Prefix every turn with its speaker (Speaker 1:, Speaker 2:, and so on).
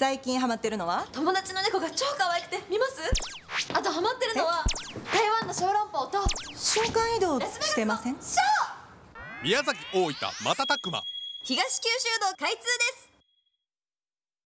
Speaker 1: 最近ハマってるのは？
Speaker 2: 友達の猫が超可愛くて見ます？あとハマってるのは台湾の小籠包と
Speaker 1: 瞬間移動してません？
Speaker 3: 宮崎大分瞬くま。
Speaker 2: 東九州道開通です。